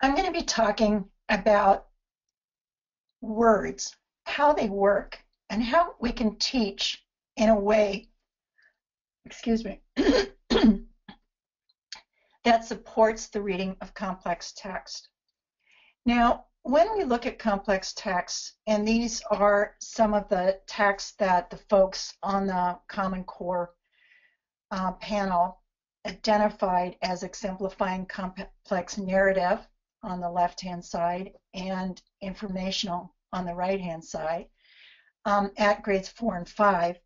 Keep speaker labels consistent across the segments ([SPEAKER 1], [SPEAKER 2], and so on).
[SPEAKER 1] I'm going to be talking about words, how they work, and how we can teach in a way, excuse me, that supports the reading of complex text. Now, when we look at complex texts, and these are some of the texts that the folks on the Common Core uh, panel identified as exemplifying complex narrative on the left-hand side and informational on the right-hand side um, at grades four and five.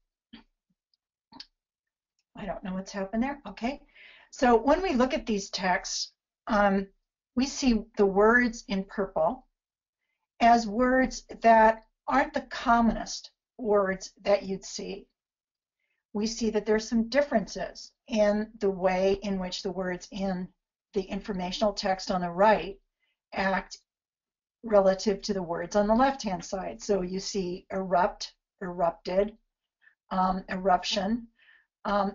[SPEAKER 1] I don't know what's happened there. Okay. So when we look at these texts, um, we see the words in purple as words that aren't the commonest words that you'd see. We see that there's some differences in the way in which the words in the informational text on the right act relative to the words on the left-hand side. So you see erupt, erupted, um, eruption um,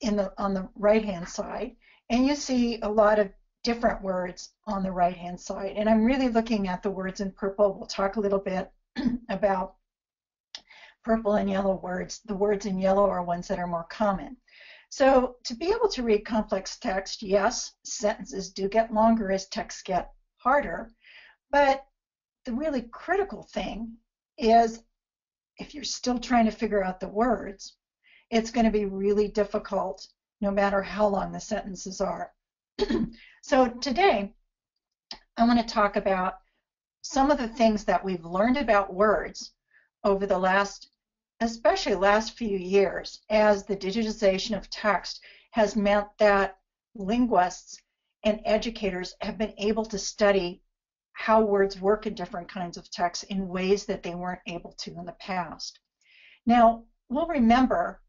[SPEAKER 1] in the on the right-hand side, and you see a lot of different words on the right hand side. And I'm really looking at the words in purple. We'll talk a little bit about purple and yellow words. The words in yellow are ones that are more common. So to be able to read complex text, yes, sentences do get longer as texts get harder, but the really critical thing is if you're still trying to figure out the words, it's going to be really difficult no matter how long the sentences are. so today, I want to talk about some of the things that we've learned about words over the last, especially last few years, as the digitization of text has meant that linguists and educators have been able to study how words work in different kinds of text in ways that they weren't able to in the past. Now, we'll remember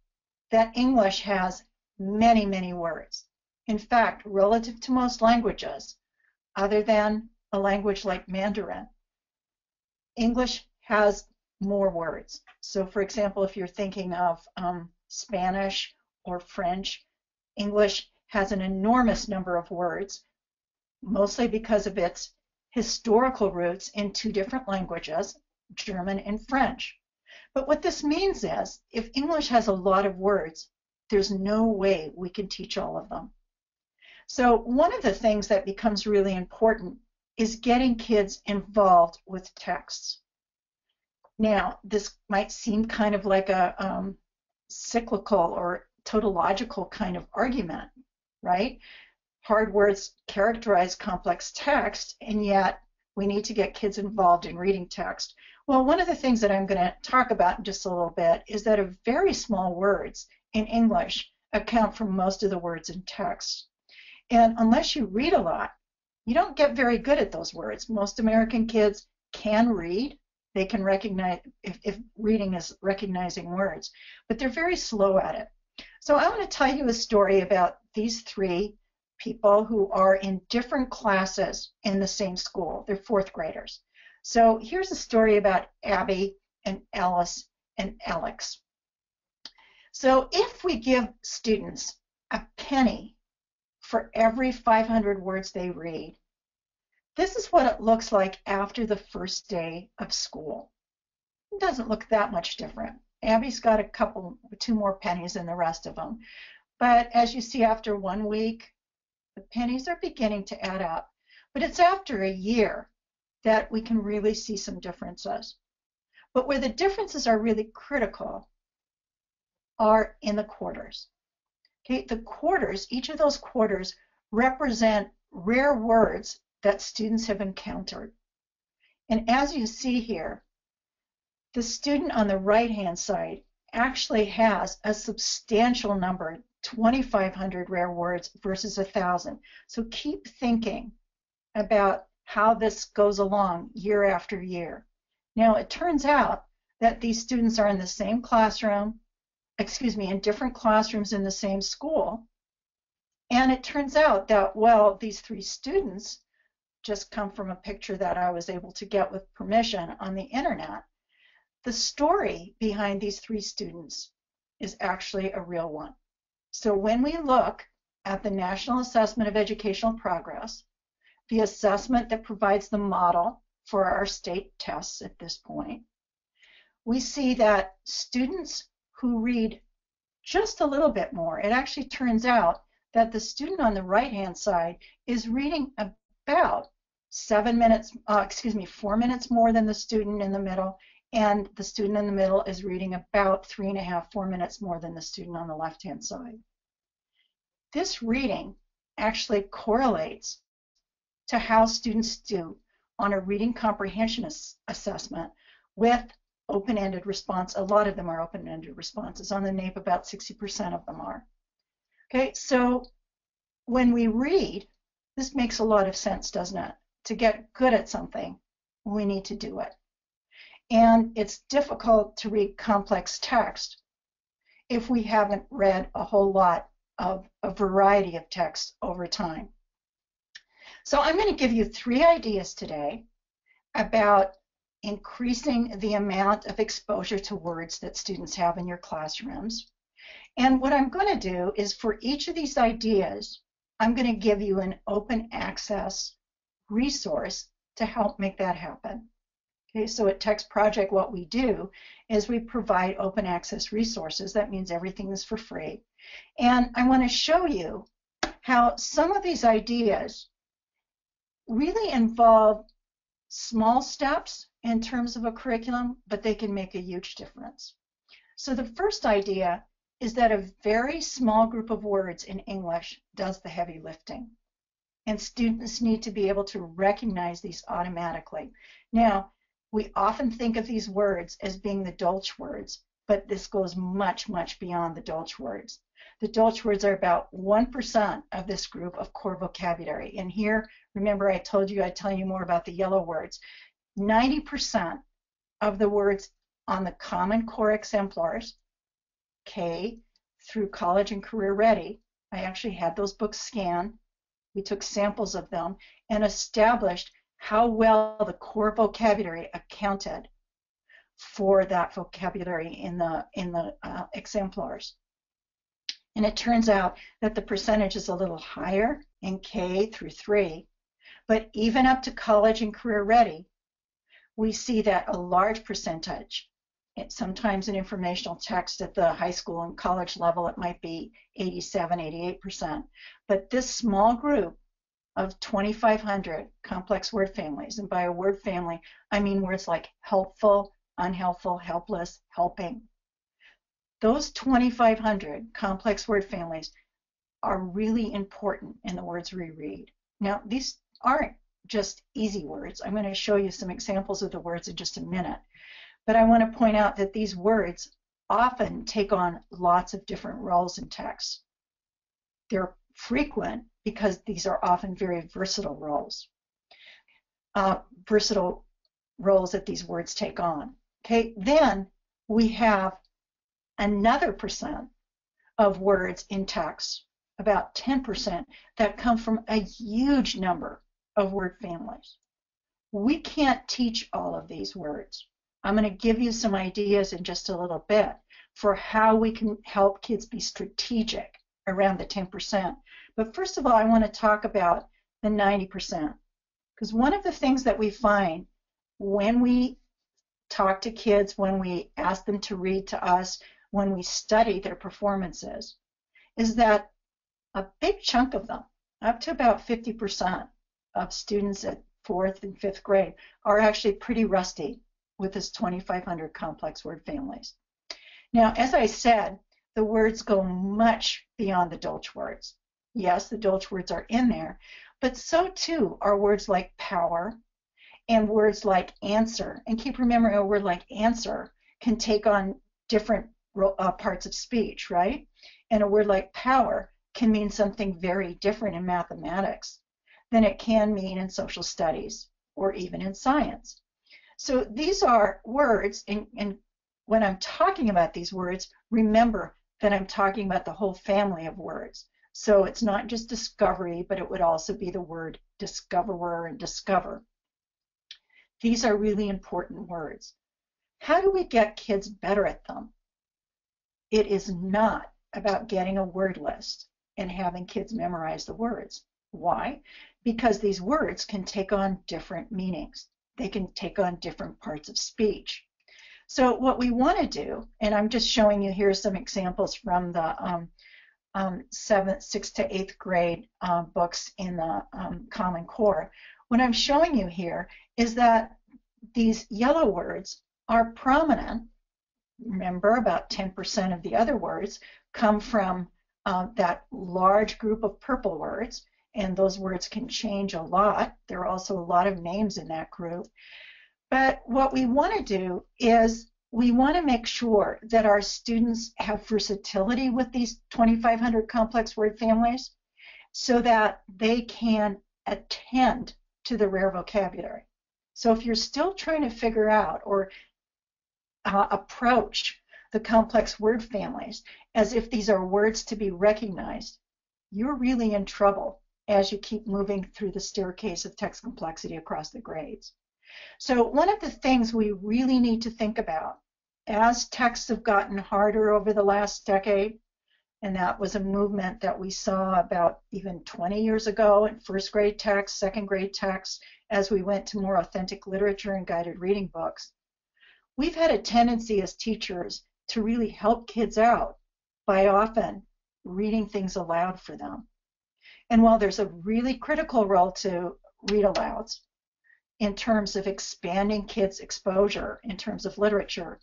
[SPEAKER 1] that English has many, many words. In fact, relative to most languages, other than a language like Mandarin, English has more words. So, for example, if you're thinking of um, Spanish or French, English has an enormous number of words, mostly because of its historical roots in two different languages, German and French. But what this means is, if English has a lot of words, there's no way we can teach all of them. So one of the things that becomes really important is getting kids involved with texts. Now, this might seem kind of like a um, cyclical or tautological kind of argument, right? Hard words characterize complex text, and yet we need to get kids involved in reading text. Well, one of the things that I'm going to talk about in just a little bit is that a very small words in English account for most of the words in text. And unless you read a lot, you don't get very good at those words. Most American kids can read. They can recognize if, if reading is recognizing words, but they're very slow at it. So I want to tell you a story about these three people who are in different classes in the same school. They're fourth graders. So here's a story about Abby and Alice and Alex. So if we give students a penny for every 500 words they read. This is what it looks like after the first day of school. It doesn't look that much different. Abby's got a couple, two more pennies than the rest of them. But as you see after one week, the pennies are beginning to add up. But it's after a year that we can really see some differences. But where the differences are really critical are in the quarters. Okay, the quarters, each of those quarters represent rare words that students have encountered. And as you see here, the student on the right-hand side actually has a substantial number, 2,500 rare words versus 1,000. So keep thinking about how this goes along year after year. Now, it turns out that these students are in the same classroom, excuse me, in different classrooms in the same school. And it turns out that, well, these three students just come from a picture that I was able to get with permission on the internet. The story behind these three students is actually a real one. So when we look at the National Assessment of Educational Progress, the assessment that provides the model for our state tests at this point, we see that students who read just a little bit more, it actually turns out that the student on the right-hand side is reading about seven minutes, uh, excuse me, four minutes more than the student in the middle, and the student in the middle is reading about three and a half, four minutes more than the student on the left-hand side. This reading actually correlates to how students do on a reading comprehension ass assessment with open-ended response. A lot of them are open-ended responses. On the NAEP, about 60% of them are. Okay, so when we read, this makes a lot of sense, doesn't it? To get good at something, we need to do it. And it's difficult to read complex text if we haven't read a whole lot of a variety of texts over time. So I'm going to give you three ideas today about increasing the amount of exposure to words that students have in your classrooms. And what I'm going to do is for each of these ideas, I'm going to give you an open access resource to help make that happen. Okay, so at Text Project, what we do is we provide open access resources. That means everything is for free. And I want to show you how some of these ideas really involve small steps in terms of a curriculum, but they can make a huge difference. So the first idea is that a very small group of words in English does the heavy lifting. And students need to be able to recognize these automatically. Now, we often think of these words as being the Dolch words, but this goes much, much beyond the Dolch words. The Dolch words are about 1% of this group of core vocabulary. And here, remember I told you I'd tell you more about the yellow words. 90% of the words on the Common Core exemplars, K through college and career ready, I actually had those books scanned. We took samples of them and established how well the core vocabulary accounted for that vocabulary in the in the uh, exemplars. And it turns out that the percentage is a little higher in K through 3, but even up to college and career ready, we see that a large percentage, sometimes in informational text at the high school and college level, it might be 87, 88%. But this small group of 2,500 complex word families. And by a word family, I mean words like helpful, unhelpful, helpless, helping. Those 2,500 complex word families are really important in the words we read. Now, these aren't just easy words. I'm going to show you some examples of the words in just a minute. But I want to point out that these words often take on lots of different roles in text. They're frequent because these are often very versatile roles. Uh, versatile roles that these words take on. Okay, then we have another percent of words in text, about 10%, that come from a huge number of word families. We can't teach all of these words. I'm going to give you some ideas in just a little bit for how we can help kids be strategic around the 10%. But first of all, I want to talk about the 90%. Because one of the things that we find when we talk to kids, when we ask them to read to us, when we study their performances, is that a big chunk of them, up to about 50% of students at fourth and fifth grade, are actually pretty rusty with this 2,500 complex word families. Now, as I said, the words go much beyond the Dolch words. Yes, the Dolch words are in there, but so too are words like power and words like answer. And keep remembering a word like answer can take on different uh, parts of speech, right? And a word like power can mean something very different in mathematics than it can mean in social studies or even in science. So these are words, and, and when I'm talking about these words, remember that I'm talking about the whole family of words. So it's not just discovery, but it would also be the word discoverer and discover. These are really important words. How do we get kids better at them? It is not about getting a word list and having kids memorize the words. Why? because these words can take on different meanings. They can take on different parts of speech. So what we want to do, and I'm just showing you here some examples from the um, um, seventh, sixth to eighth grade uh, books in the um, Common Core. What I'm showing you here is that these yellow words are prominent. Remember, about 10% of the other words come from uh, that large group of purple words, and those words can change a lot. There are also a lot of names in that group. But what we want to do is we want to make sure that our students have versatility with these 2,500 complex word families so that they can attend to the rare vocabulary. So if you're still trying to figure out or uh, approach the complex word families as if these are words to be recognized, you're really in trouble as you keep moving through the staircase of text complexity across the grades. So one of the things we really need to think about as texts have gotten harder over the last decade, and that was a movement that we saw about even 20 years ago in first grade texts, second grade texts, as we went to more authentic literature and guided reading books. We've had a tendency as teachers to really help kids out by often reading things aloud for them. And while there's a really critical role to read alouds in terms of expanding kids' exposure in terms of literature,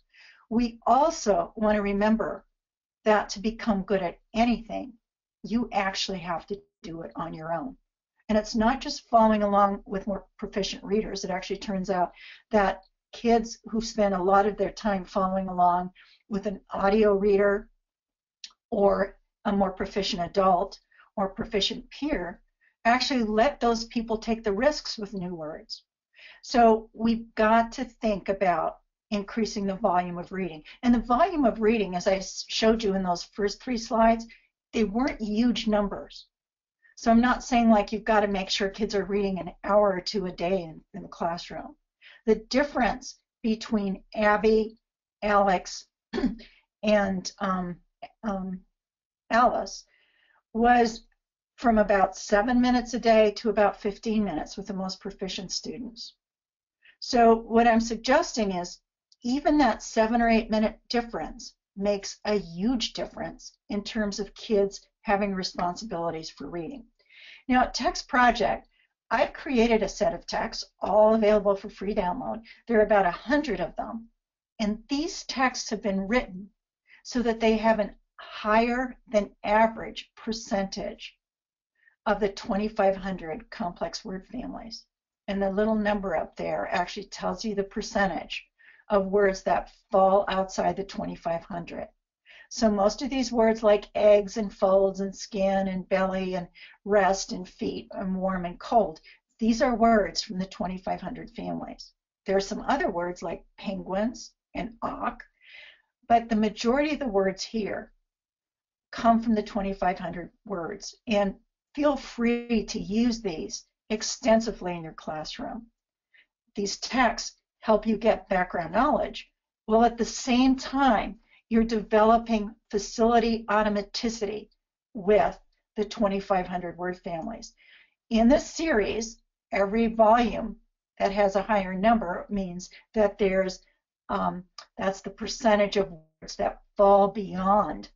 [SPEAKER 1] we also want to remember that to become good at anything, you actually have to do it on your own. And it's not just following along with more proficient readers. It actually turns out that kids who spend a lot of their time following along with an audio reader or a more proficient adult or proficient peer actually let those people take the risks with new words. So we've got to think about increasing the volume of reading. And the volume of reading, as I showed you in those first three slides, they weren't huge numbers. So I'm not saying like you've got to make sure kids are reading an hour or two a day in, in the classroom. The difference between Abby, Alex, and um, um, Alice was from about seven minutes a day to about 15 minutes with the most proficient students. So what I'm suggesting is even that seven or eight minute difference makes a huge difference in terms of kids having responsibilities for reading. Now at Text Project, I've created a set of texts, all available for free download. There are about a hundred of them. And these texts have been written so that they have a higher than average percentage of the 2,500 complex word families. And the little number up there actually tells you the percentage of words that fall outside the 2500. So most of these words like eggs and folds and skin and belly and rest and feet and warm and cold, these are words from the 2500 families. There are some other words like penguins and auk, but the majority of the words here come from the 2500 words. And feel free to use these extensively in your classroom. These texts help you get background knowledge, while at the same time, you're developing facility automaticity with the 2500 word families. In this series, every volume that has a higher number means that there's um, that's the percentage of words that fall beyond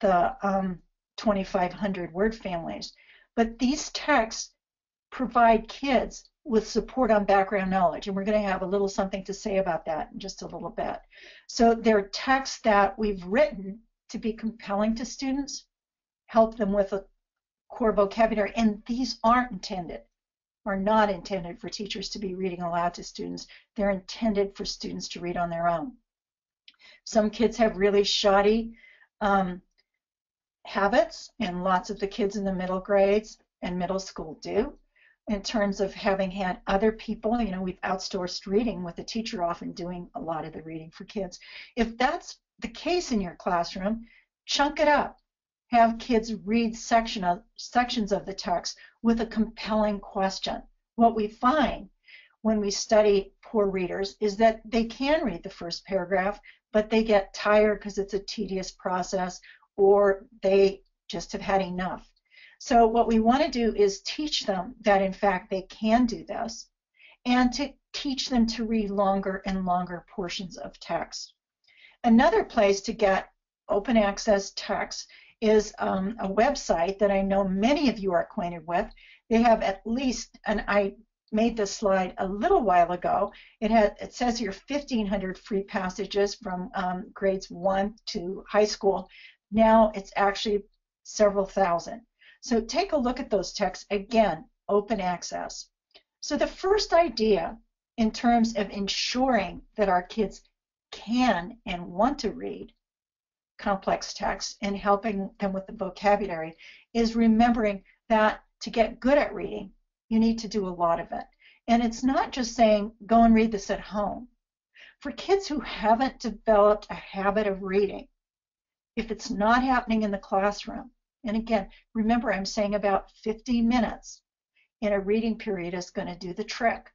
[SPEAKER 1] the um, 2500 word families. But these texts provide kids with support on background knowledge. And we're going to have a little something to say about that in just a little bit. So they're texts that we've written to be compelling to students, help them with a core vocabulary, and these aren't intended, are not intended for teachers to be reading aloud to students. They're intended for students to read on their own. Some kids have really shoddy um, habits, and lots of the kids in the middle grades and middle school do in terms of having had other people, you know, we've outsourced reading with the teacher often doing a lot of the reading for kids. If that's the case in your classroom, chunk it up. Have kids read section of, sections of the text with a compelling question. What we find when we study poor readers is that they can read the first paragraph, but they get tired because it's a tedious process or they just have had enough. So what we want to do is teach them that in fact they can do this and to teach them to read longer and longer portions of text. Another place to get open access text is um, a website that I know many of you are acquainted with. They have at least, and I made this slide a little while ago. It had it says here 1,500 free passages from um, grades one to high school. Now it's actually several thousand. So take a look at those texts again, open access. So the first idea in terms of ensuring that our kids can and want to read complex texts and helping them with the vocabulary is remembering that to get good at reading, you need to do a lot of it. And it's not just saying, go and read this at home. For kids who haven't developed a habit of reading, if it's not happening in the classroom, and again, remember I'm saying about 50 minutes in a reading period is going to do the trick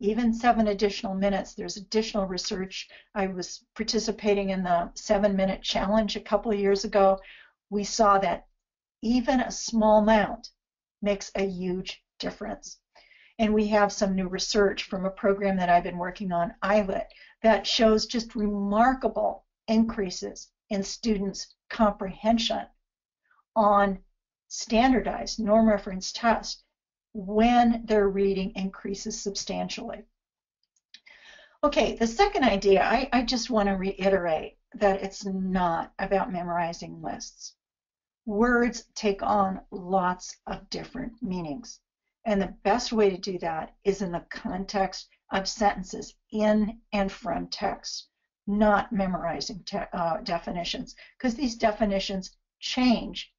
[SPEAKER 1] even seven additional minutes. There's additional research. I was participating in the seven minute challenge a couple of years ago. We saw that even a small amount makes a huge difference. And we have some new research from a program that I've been working on, ILIT, that shows just remarkable increases in students' comprehension on standardized norm reference tests when their reading increases substantially. Okay, the second idea, I, I just want to reiterate that it's not about memorizing lists. Words take on lots of different meanings. And the best way to do that is in the context of sentences in and from text, not memorizing uh, definitions, because these definitions change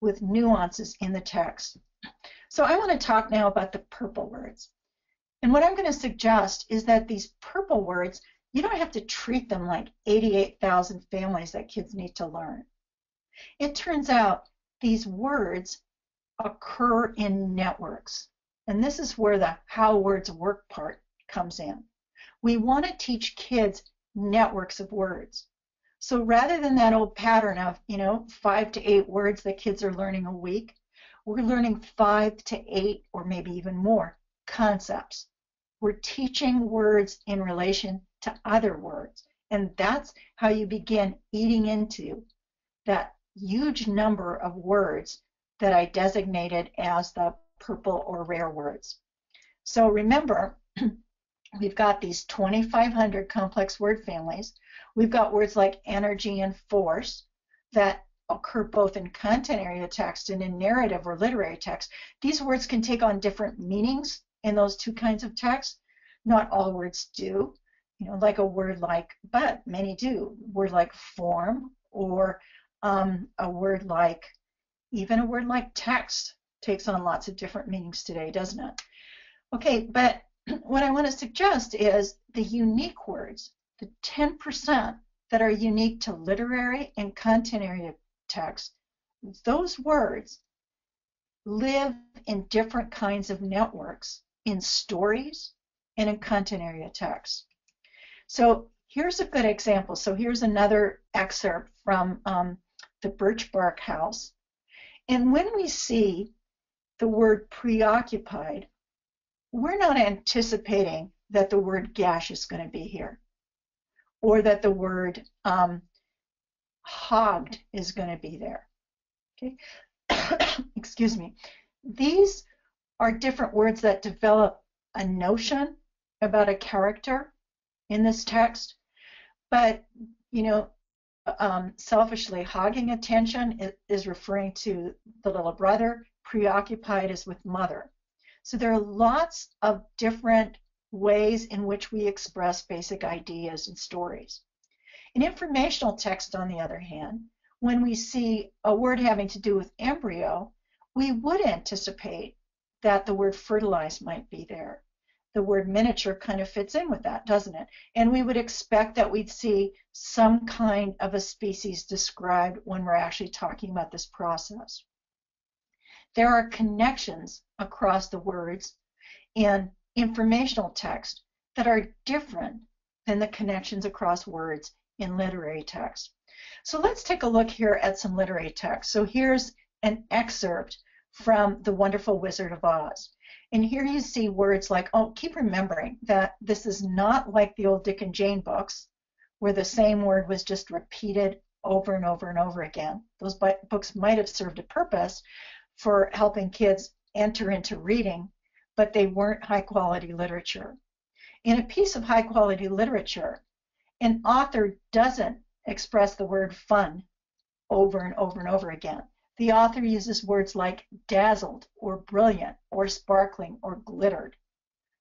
[SPEAKER 1] with nuances in the text. So I want to talk now about the purple words. And what I'm going to suggest is that these purple words, you don't have to treat them like 88,000 families that kids need to learn. It turns out these words occur in networks. And this is where the how words work part comes in. We want to teach kids networks of words. So rather than that old pattern of, you know, five to eight words that kids are learning a week, we're learning five to eight or maybe even more concepts. We're teaching words in relation to other words. And that's how you begin eating into that huge number of words that I designated as the purple or rare words. So remember, we've got these 2,500 complex word families. We've got words like energy and force that occur both in content area text and in narrative or literary text. These words can take on different meanings in those two kinds of text. Not all words do. You know, like a word like but, many do. Word like form or um, a word like, even a word like text takes on lots of different meanings today, doesn't it? Okay, but what I want to suggest is the unique words, the 10% that are unique to literary and content area text, those words live in different kinds of networks in stories and in content area text. So here's a good example. So here's another excerpt from um, the Birch Bark House. And when we see the word preoccupied, we're not anticipating that the word gash is going to be here or that the word um, hogged is going to be there. Okay, excuse me. These are different words that develop a notion about a character in this text, but you know, um, selfishly hogging attention is referring to the little brother, preoccupied is with mother. So there are lots of different ways in which we express basic ideas and stories. In informational text, on the other hand, when we see a word having to do with embryo, we would anticipate that the word fertilize might be there. The word miniature kind of fits in with that, doesn't it? And we would expect that we'd see some kind of a species described when we're actually talking about this process. There are connections across the words in informational text that are different than the connections across words in literary text. So let's take a look here at some literary text. So here's an excerpt from The Wonderful Wizard of Oz. And here you see words like, oh, keep remembering that this is not like the old Dick and Jane books, where the same word was just repeated over and over and over again. Those books might have served a purpose for helping kids enter into reading, but they weren't high quality literature. In a piece of high quality literature, an author doesn't express the word fun over and over and over again. The author uses words like dazzled or brilliant or sparkling or glittered.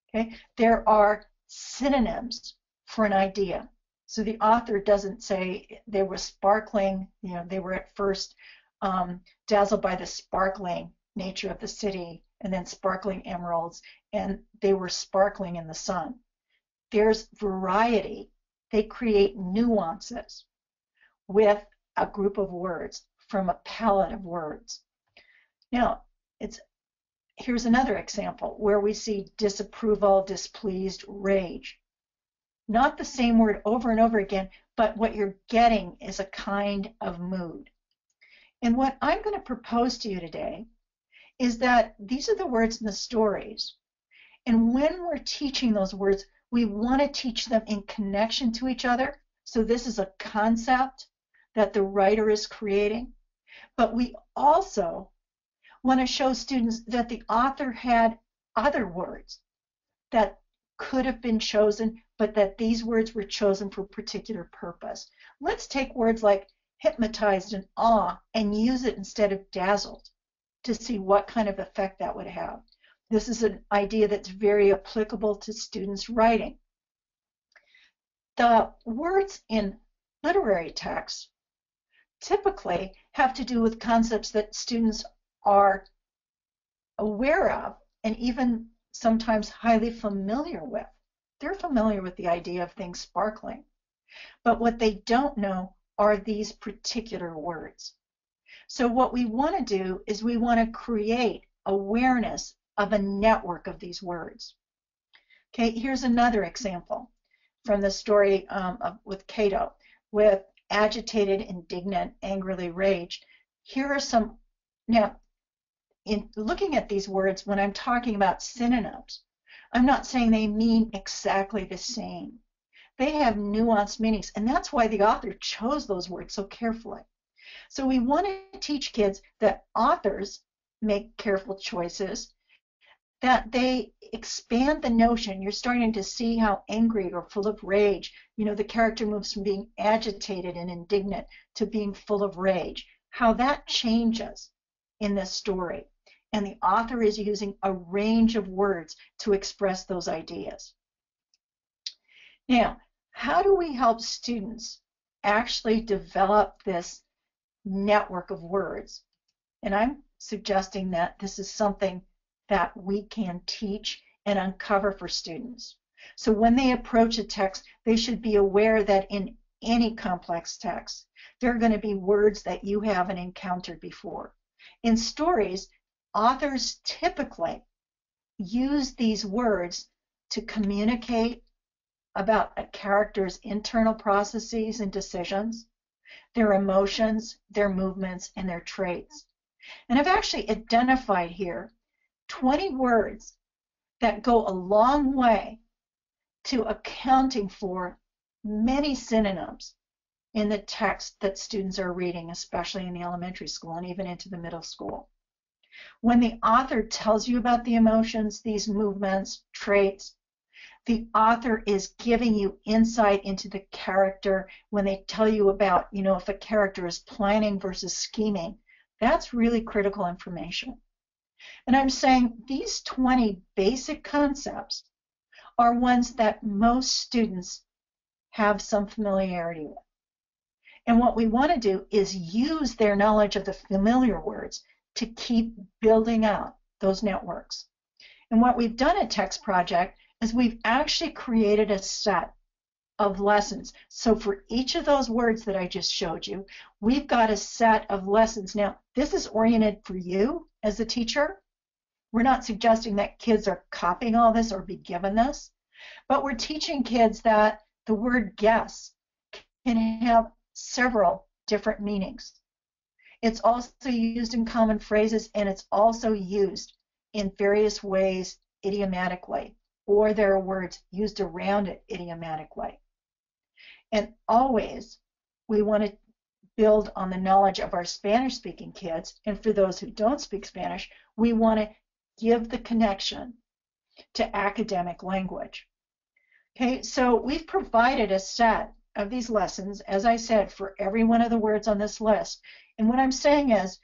[SPEAKER 1] Okay? There are synonyms for an idea. So the author doesn't say they were sparkling, you know, they were at first um, dazzled by the sparkling nature of the city and then sparkling emeralds and they were sparkling in the sun. There's variety. They create nuances with a group of words from a palette of words. Now, it's here's another example where we see disapproval, displeased, rage. Not the same word over and over again, but what you're getting is a kind of mood. And what I'm going to propose to you today is that these are the words in the stories. And when we're teaching those words, we want to teach them in connection to each other. So this is a concept that the writer is creating. But we also want to show students that the author had other words that could have been chosen, but that these words were chosen for a particular purpose. Let's take words like hypnotized and awe and use it instead of dazzled to see what kind of effect that would have. This is an idea that's very applicable to students writing. The words in literary texts typically have to do with concepts that students are aware of and even sometimes highly familiar with. They're familiar with the idea of things sparkling. But what they don't know are these particular words. So what we want to do is we want to create awareness of a network of these words. Okay, here's another example from the story um, of, with Cato, with agitated, indignant, angrily raged. Here are some, now, in looking at these words, when I'm talking about synonyms, I'm not saying they mean exactly the same. They have nuanced meanings, and that's why the author chose those words so carefully. So we want to teach kids that authors make careful choices, that they expand the notion. You're starting to see how angry or full of rage, you know, the character moves from being agitated and indignant to being full of rage, how that changes in this story. And the author is using a range of words to express those ideas. Now, how do we help students actually develop this network of words? And I'm suggesting that this is something that we can teach and uncover for students. So when they approach a text, they should be aware that in any complex text, there are going to be words that you haven't encountered before. In stories, authors typically use these words to communicate about a character's internal processes and decisions, their emotions, their movements, and their traits. And I've actually identified here 20 words that go a long way to accounting for many synonyms in the text that students are reading, especially in the elementary school and even into the middle school. When the author tells you about the emotions, these movements, traits, the author is giving you insight into the character when they tell you about, you know, if a character is planning versus scheming. That's really critical information. And I'm saying these 20 basic concepts are ones that most students have some familiarity with. And what we want to do is use their knowledge of the familiar words to keep building out those networks. And what we've done at Text Project is we've actually created a set of lessons. So for each of those words that I just showed you, we've got a set of lessons. Now, this is oriented for you as a teacher. We're not suggesting that kids are copying all this or be given this, but we're teaching kids that the word guess can have several different meanings. It's also used in common phrases and it's also used in various ways idiomatically, or there are words used around it idiomatically. And always we want to build on the knowledge of our Spanish speaking kids. And for those who don't speak Spanish, we want to give the connection to academic language. Okay, so we've provided a set of these lessons, as I said, for every one of the words on this list. And what I'm saying is,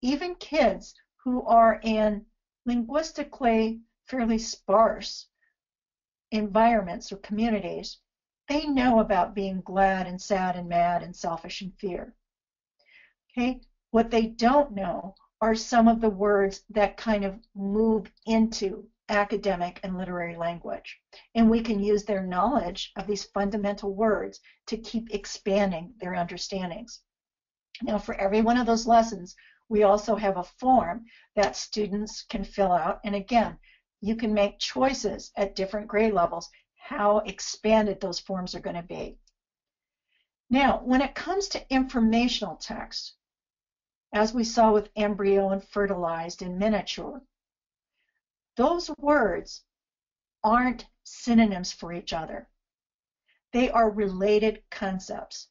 [SPEAKER 1] even kids who are in linguistically fairly sparse environments or communities, they know about being glad and sad and mad and selfish and fear. Okay, what they don't know are some of the words that kind of move into academic and literary language. And we can use their knowledge of these fundamental words to keep expanding their understandings. Now, for every one of those lessons, we also have a form that students can fill out. And again, you can make choices at different grade levels how expanded those forms are going to be. Now, when it comes to informational text, as we saw with embryo and fertilized and miniature, those words aren't synonyms for each other. They are related concepts.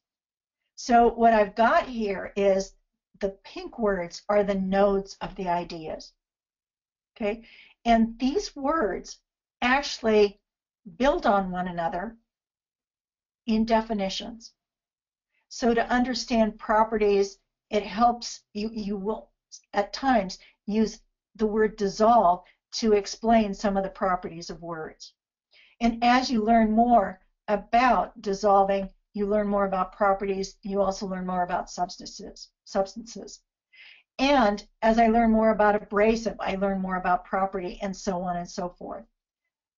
[SPEAKER 1] So what I've got here is the pink words are the nodes of the ideas. Okay, and these words actually build on one another in definitions. So to understand properties, it helps you, you will at times use the word dissolve to explain some of the properties of words. And as you learn more about dissolving, you learn more about properties, you also learn more about substances. substances. And as I learn more about abrasive, I learn more about property and so on and so forth.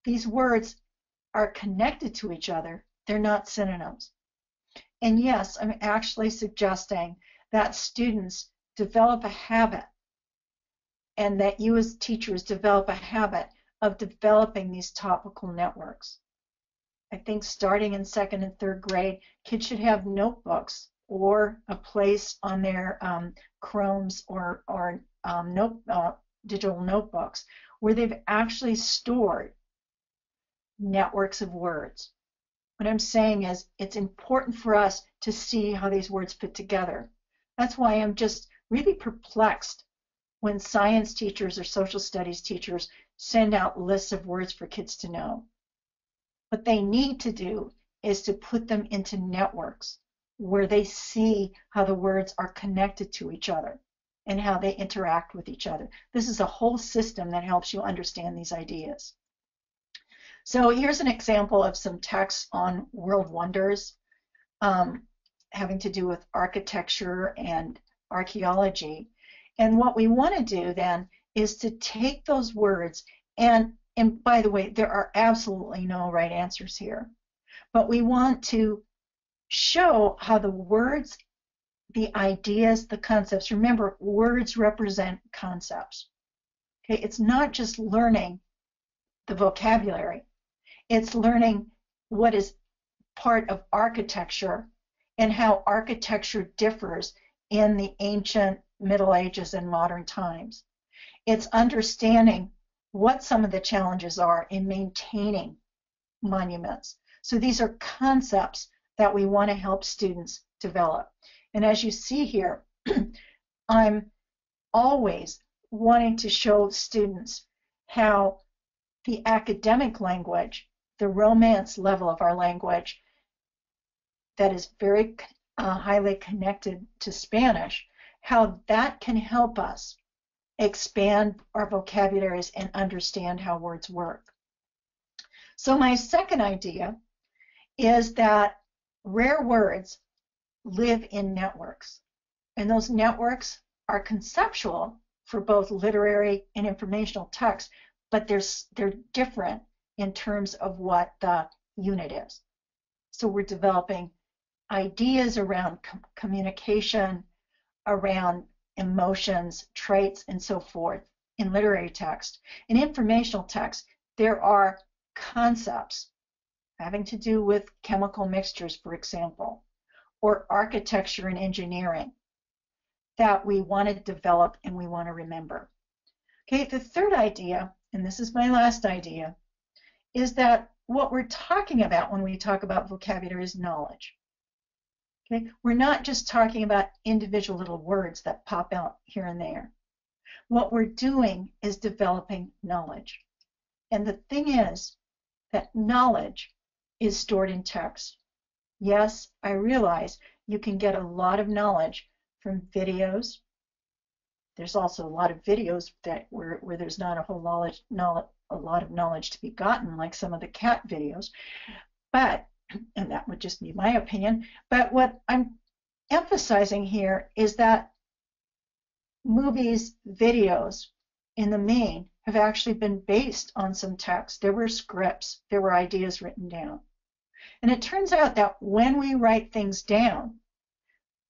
[SPEAKER 1] These words are connected to each other, they're not synonyms. And yes, I'm actually suggesting that students develop a habit and that you as teachers develop a habit of developing these topical networks. I think starting in second and third grade, kids should have notebooks or a place on their um, Chromes or, or um, note, uh, digital notebooks where they've actually stored networks of words. What I'm saying is it's important for us to see how these words fit together. That's why I'm just really perplexed when science teachers or social studies teachers send out lists of words for kids to know. What they need to do is to put them into networks where they see how the words are connected to each other and how they interact with each other. This is a whole system that helps you understand these ideas. So here's an example of some text on world wonders um, having to do with architecture and archaeology. And what we want to do then is to take those words and and by the way, there are absolutely no right answers here. But we want to show how the words, the ideas, the concepts, remember, words represent concepts. Okay, it's not just learning the vocabulary, it's learning what is part of architecture and how architecture differs in the ancient Middle Ages and modern times. It's understanding what some of the challenges are in maintaining monuments. So these are concepts that we want to help students develop. And as you see here, I'm always wanting to show students how the academic language, the romance level of our language, that is very uh, highly connected to Spanish, how that can help us expand our vocabularies and understand how words work. So my second idea is that rare words live in networks. And those networks are conceptual for both literary and informational text, but they're, they're different in terms of what the unit is. So we're developing ideas around com communication, around emotions, traits, and so forth in literary text. In informational text, there are concepts having to do with chemical mixtures, for example, or architecture and engineering that we want to develop and we want to remember. Okay, the third idea, and this is my last idea, is that what we're talking about when we talk about vocabulary is knowledge. Okay, we're not just talking about individual little words that pop out here and there. What we're doing is developing knowledge. And the thing is that knowledge is stored in text. Yes, I realize you can get a lot of knowledge from videos. There's also a lot of videos that where, where there's not a whole knowledge, knowledge, a lot of knowledge to be gotten, like some of the cat videos. But, and that would just be my opinion, but what I'm emphasizing here is that movies, videos, in the main, have actually been based on some text. There were scripts, there were ideas written down. And it turns out that when we write things down,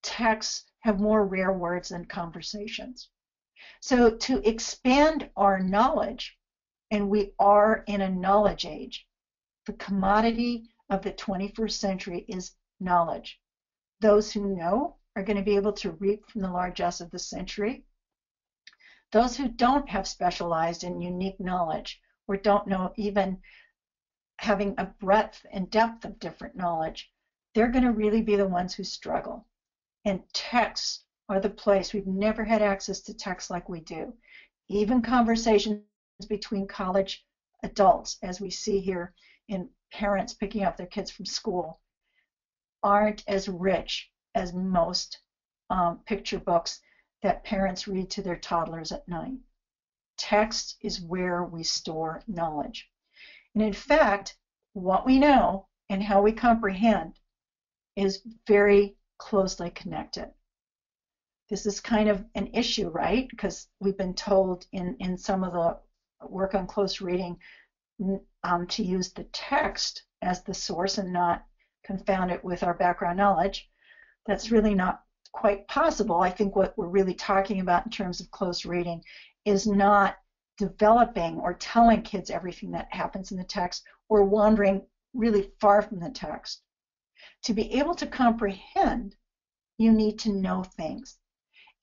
[SPEAKER 1] texts have more rare words than conversations. So to expand our knowledge, and we are in a knowledge age, the commodity of the 21st century is knowledge. Those who know are going to be able to reap from the largesse of the century. Those who don't have specialized and unique knowledge or don't know even having a breadth and depth of different knowledge, they're going to really be the ones who struggle. And texts are the place. We've never had access to texts like we do. Even conversations between college adults, as we see here in parents picking up their kids from school, aren't as rich as most um, picture books that parents read to their toddlers at night. Text is where we store knowledge. And in fact, what we know and how we comprehend is very closely connected. This is kind of an issue, right? Because we've been told in, in some of the work on close reading um, to use the text as the source and not confound it with our background knowledge. That's really not quite possible. I think what we're really talking about in terms of close reading is not developing or telling kids everything that happens in the text or wandering really far from the text. To be able to comprehend, you need to know things.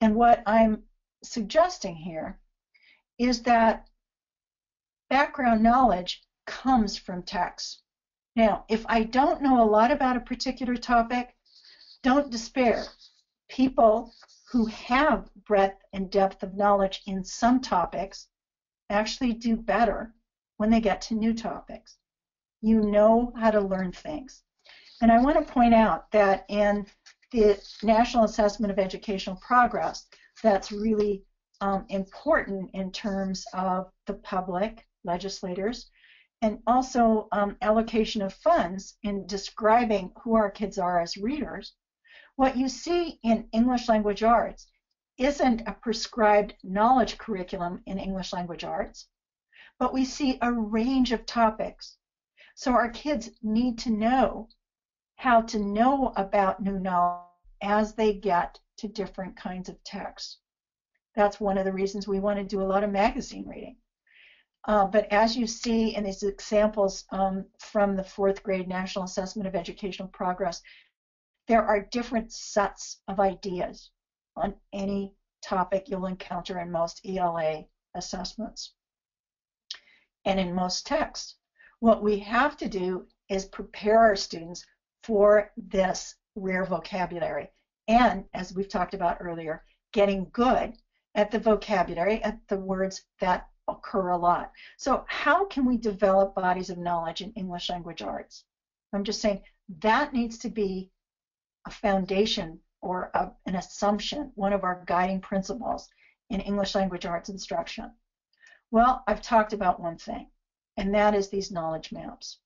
[SPEAKER 1] And what I'm suggesting here is that background knowledge comes from text. Now, if I don't know a lot about a particular topic, don't despair. People who have breadth and depth of knowledge in some topics actually do better when they get to new topics. You know how to learn things. And I want to point out that in the National Assessment of Educational Progress, that's really um, important in terms of the public, legislators, and also um, allocation of funds in describing who our kids are as readers. What you see in English language arts isn't a prescribed knowledge curriculum in English language arts, but we see a range of topics. So our kids need to know how to know about new knowledge as they get to different kinds of texts. That's one of the reasons we want to do a lot of magazine reading. Uh, but as you see in these examples um, from the fourth grade National Assessment of Educational Progress, there are different sets of ideas on any topic you'll encounter in most ELA assessments and in most texts. What we have to do is prepare our students for this rare vocabulary. And as we've talked about earlier, getting good at the vocabulary, at the words that occur a lot. So how can we develop bodies of knowledge in English language arts? I'm just saying that needs to be a foundation or a, an assumption, one of our guiding principles in English language arts instruction? Well, I've talked about one thing, and that is these knowledge maps.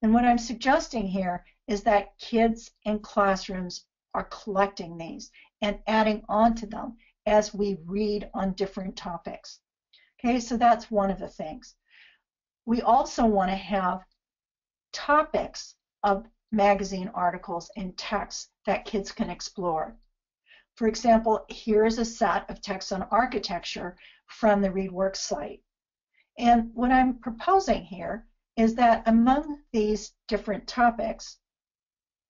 [SPEAKER 1] And what I'm suggesting here is that kids in classrooms are collecting these and adding on to them as we read on different topics. Okay, so that's one of the things. We also want to have topics of magazine articles and texts that kids can explore. For example, here is a set of texts on architecture from the ReadWorks site. And what I'm proposing here is that among these different topics,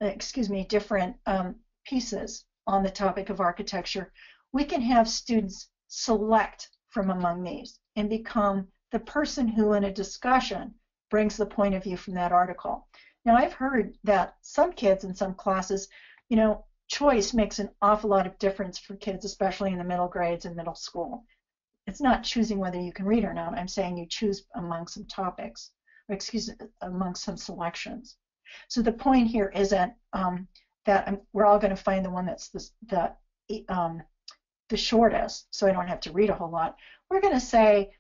[SPEAKER 1] excuse me, different um, pieces on the topic of architecture, we can have students select from among these and become the person who in a discussion brings the point of view from that article. Now I've heard that some kids in some classes, you know, choice makes an awful lot of difference for kids, especially in the middle grades and middle school. It's not choosing whether you can read or not. I'm saying you choose among some topics, or excuse me, among some selections. So the point here isn't um, that I'm, we're all going to find the one that's the, the, um, the shortest, so I don't have to read a whole lot. We're going to say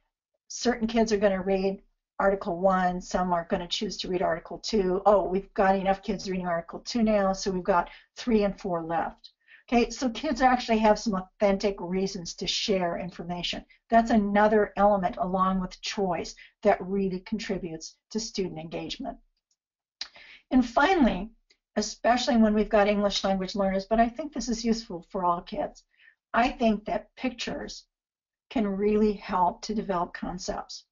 [SPEAKER 1] certain kids are going to read Article 1, some are going to choose to read Article 2. Oh, we've got enough kids reading Article 2 now, so we've got 3 and 4 left. Okay, so kids actually have some authentic reasons to share information. That's another element along with choice that really contributes to student engagement. And finally, especially when we've got English language learners, but I think this is useful for all kids, I think that pictures can really help to develop concepts.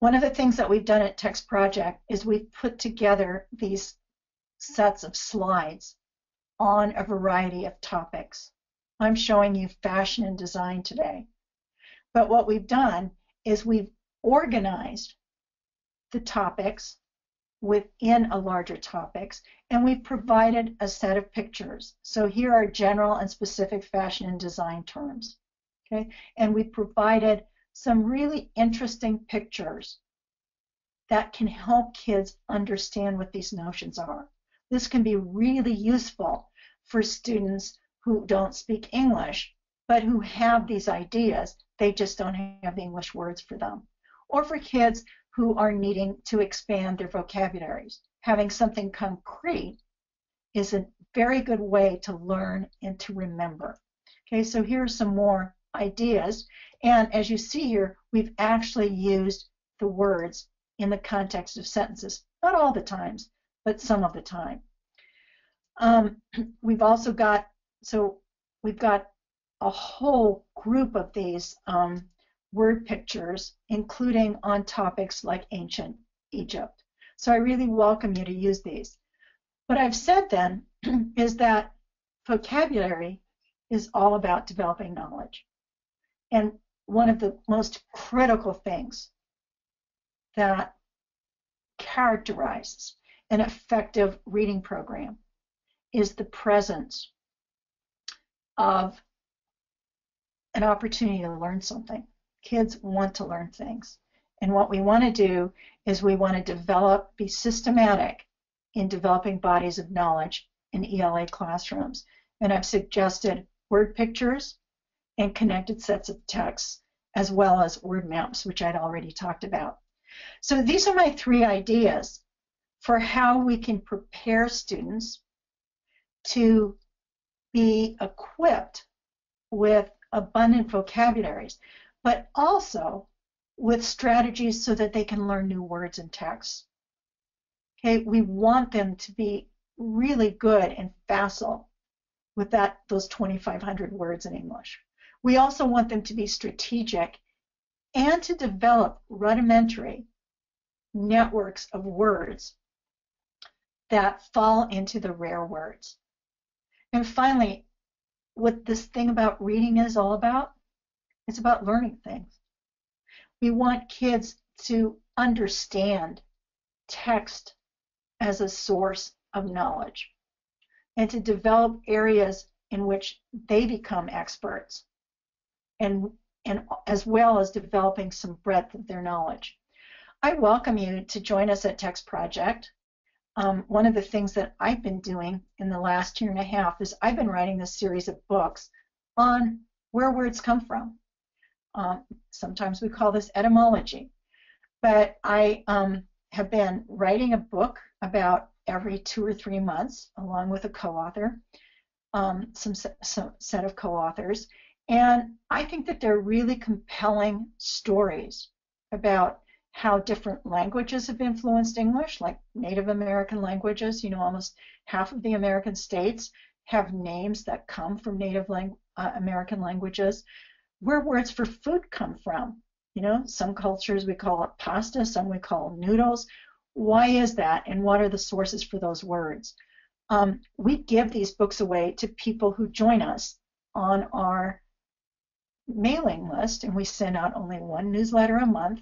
[SPEAKER 1] One of the things that we've done at Text Project is we've put together these sets of slides on a variety of topics. I'm showing you fashion and design today. But what we've done is we've organized the topics within a larger topics and we've provided a set of pictures. So here are general and specific fashion and design terms. Okay, and we've provided some really interesting pictures that can help kids understand what these notions are. This can be really useful for students who don't speak English, but who have these ideas, they just don't have the English words for them. Or for kids who are needing to expand their vocabularies. Having something concrete is a very good way to learn and to remember. Okay, so here are some more ideas. And as you see here, we've actually used the words in the context of sentences. Not all the times, but some of the time. Um, we've also got, so we've got a whole group of these um, word pictures, including on topics like ancient Egypt. So I really welcome you to use these. What I've said then is that vocabulary is all about developing knowledge. And one of the most critical things that characterizes an effective reading program is the presence of an opportunity to learn something. Kids want to learn things. And what we want to do is we want to develop, be systematic in developing bodies of knowledge in ELA classrooms. And I've suggested word pictures and connected sets of texts, as well as word maps, which I'd already talked about. So these are my three ideas for how we can prepare students to be equipped with abundant vocabularies, but also with strategies so that they can learn new words and texts. Okay, we want them to be really good and facile with that those 2,500 words in English. We also want them to be strategic and to develop rudimentary networks of words that fall into the rare words. And finally, what this thing about reading is all about, it's about learning things. We want kids to understand text as a source of knowledge and to develop areas in which they become experts and, and as well as developing some breadth of their knowledge. I welcome you to join us at Text Project. Um, one of the things that I've been doing in the last year and a half is I've been writing this series of books on where words come from. Um, sometimes we call this etymology. But I um, have been writing a book about every two or three months, along with a co-author, um, some, some set of co-authors, and I think that they're really compelling stories about how different languages have influenced English, like Native American languages. You know, almost half of the American states have names that come from Native lang uh, American languages. Where words for food come from. You know, some cultures we call it pasta, some we call noodles. Why is that, and what are the sources for those words? Um, we give these books away to people who join us on our mailing list and we send out only one newsletter a month